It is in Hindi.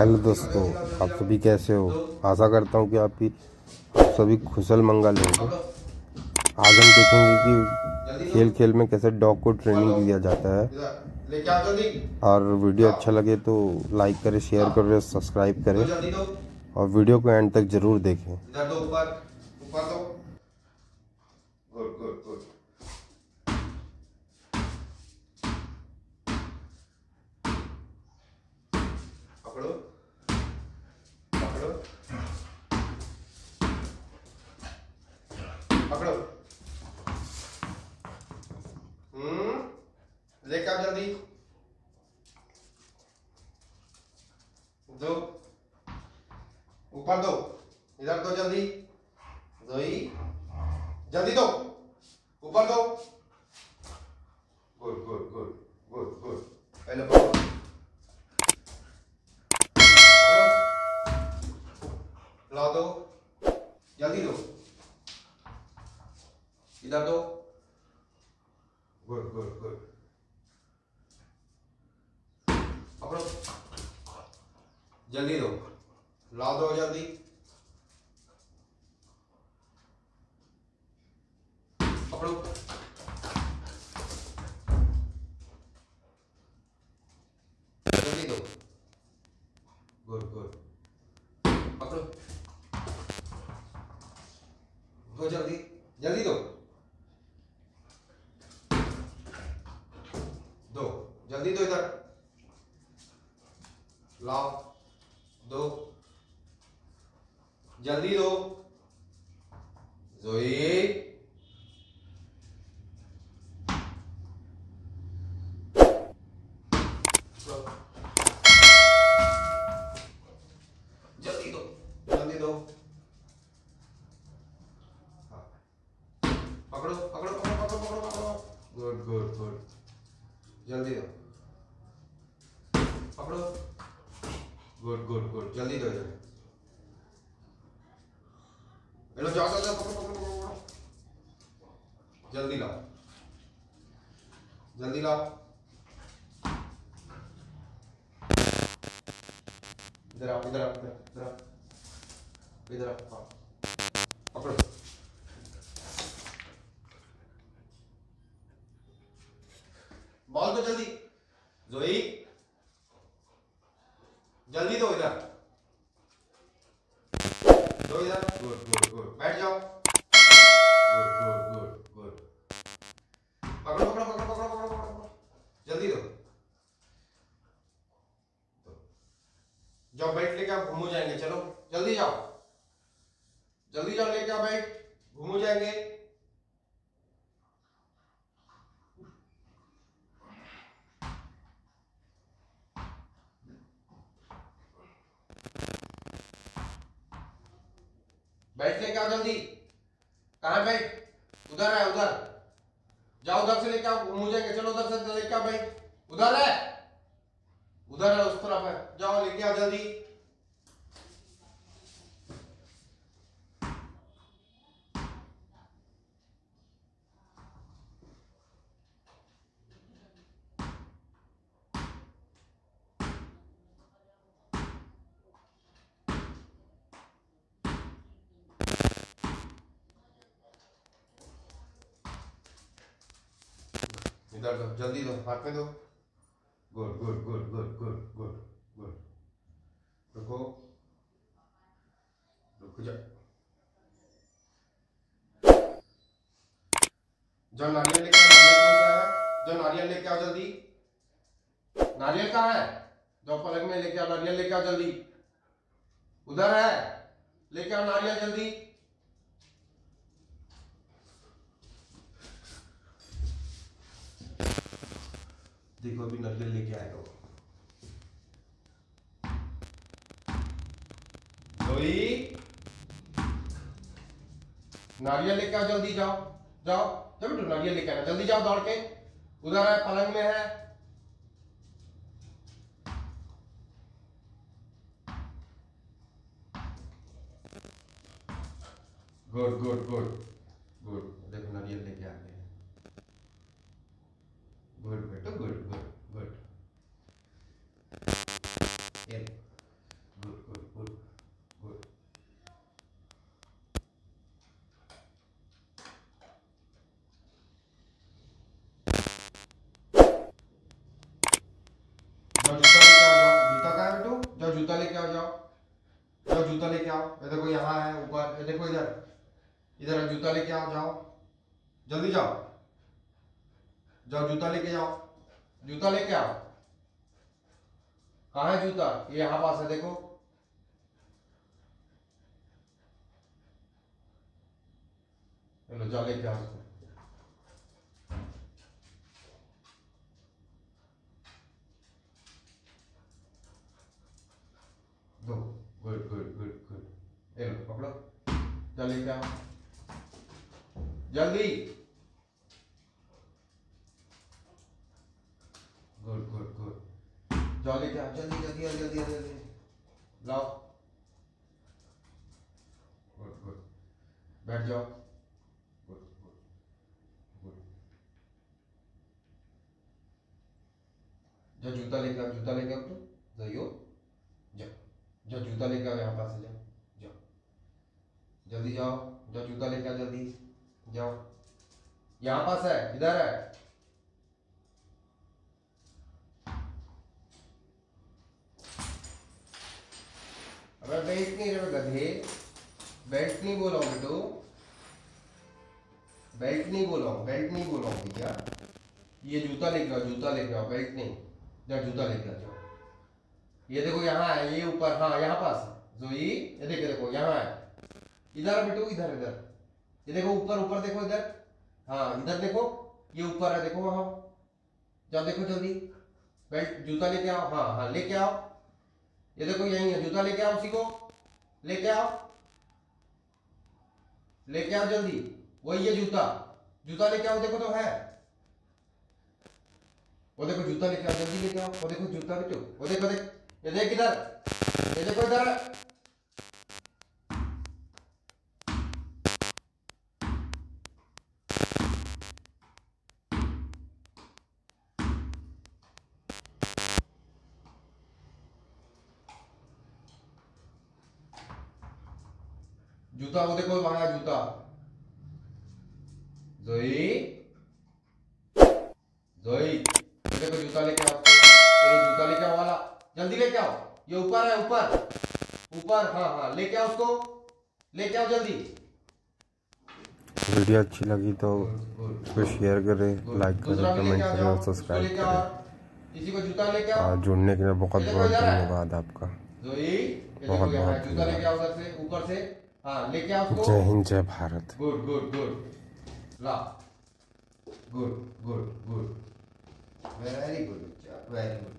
हेलो दोस्तों, आप सभी कैसे हो? आशा करता हूँ कि आपकी आप सभी खुशल मंगल हो आज हम देखेंगे कि खेल खेल में कैसे डॉग को ट्रेनिंग दिया जाता है। और वीडियो अच्छा लगे तो लाइक करें, शेयर करें सब्सक्राइब करें। और वीडियो को एंड तक ज़रूर देखें। पकड़ो। हम्म लेके आओ जल्दी? दो। ऊपर दो। इधर दो जल्दी। दो ही। जल्दी दो ऊपर दो good good good good good पहले पकड़ो पकड़ो लाओ दो जल्दी दो इधर दो गुड गुड गुड पकड़ो जल्दी दो। ला दो जल्दी। पकड़ो। जल्दी दो। Good good. पकड़ो। दो जल्दी। जल्दी दो। दो। जल्दी दो इधर। लाओ दो जल्दी दो जोई जल्दी दो जल्दी दो हाँ। पकड़ो पकड़ो पकड़ो पकड़ो पकड़ो पकड़ो गुड गुड गुड जल्दी दो पकड़ो गुड जल्दी दो इधर। हेलो, जाओ जाओ पकड़ो पकड़ो पकड़ो जल्दी लाओ। जल्दी लाओ। इधर आओ इधर आओ इधर आओ। इधर आओ हाँ। पकड़ो। बॉल दो जल्दी। जोई। जल्दी दो इधर दो इधर गुड गुड गुड बैठ जाओ गुड गुड गुड गुड पकड़ो पकड़ो पकड़ो पकड़ो पकड़ो पकड़ो जल्दी दो। जाओ बैठ लेके आप घूमो जाएँगे, चलो। जल्दी जाओ। जल्दी जाओ लेके आप बैठ। घूमो जाएँगे। बैठ लेके जल्दी। कहाँ भाई? उधर है, उधर। जाओ उधर से लेके आओ मुझे चलो उधर से लेके आओ भाई। उधर है? उधर है उस तरफ़ है। जाओ, लेके आओ जल्दी। इधर दो जल्दी दो हाथ में दो। Good good good good good good good रुको। रुक जा। जो नारियल लेके जो नारियल लेके आओ जल्दी। नारियल कहाँ है? जो पलंग में लेके आओ, नारियल लेके आओ जल्दी। उधर है। लेके आओ नारियल जल्दी। देखो अभी नारियल लेके आएगा जोई नारियल लेके आओ, जल्दी जाओ जाओ। जब बेटू नारियल लेके आना, जल्दी जाओ दौड़ के। उधर है, पलंग में है। गुड गुड गुड गुड देखो नारियल लेके आ गए जूता लेके आ जाओ। चलो जूता लेके आओ। ये देखो यहाँ है, ऊपर। ये देखो, इधर। इधर जूता लेके आओ, जाओ। जल्दी जाओ। जाओ, जूता लेके जाओ। जूता लेके आओ। कहा है जूता? ये यहाँ पास है, देखो। चलो, जाओ, लेके आओ जूता लेके आओ जूता जाओ जूता लेके आओ यहाँ पास से जाओ। जाओ। जल्दी जाओ। जाओ जूता लेके आओ, जल्दी जाओ। यहाँ पास है, इधर है। अबे बैठ नहीं रहे गधे। बेल्ट नहीं बोला हूँ बेटो बेल्ट नहीं बोला हूँ बेल्ट नहीं बोला हूँ भैया ये जूता लेके आओ, जूता लेके आओ बेल्ट नहीं। जा जूता लेके आ, जाओ। ये देखो यहाँ है, ये ऊपर हाँ यहाँ पास जोई ये ये देखो देखो, यहाँ है। इधर बेटो इधर इधर। ये देखो ऊपर ऊपर देखो इधर। हाँ इधर देखो, ये ऊपर है, देखो वहाँ। जाओ देखो जल्दी। बेल्ट, जूता लेके आओ। हाँ हाँ लेके आओ। ये देखो यही है, जूता लेके आओ उसी को। लेके आओ। लेके आओ जल्दी। वही है जूता। जूता लेके आओ, देखो तो है। वो देखो जूता लेके आओ, जल्दी लेके आओ। वो देखो जूता बेटो वो देखो, देख। ये देख इधर। ये देखो इधर। जूता वो देखो वहाँ जूता। जोई ये देखो जूता लेके आओ ये जूता लेके आओ वाला जल्दी लेके आओ। ये ऊपर है ऊपर। ऊपर हाँ हाँ लेके आओ उसको। लेके आओ जल्दी। वीडियो अच्छी लगी तो इसको शेयर करें लाइक करें कमेंट करें और सब्सक्राइब करें। किसी को जूता लेके आओ। और जुड़ने के लिए बहुत बहुत धन्यवाद आपका। बहुत बहुत जूता लेके आओ उधर से ऊपर से। हाँ लेके आओ जय हिंद जय भारत। Good good good. ला। Good good good. Very good very good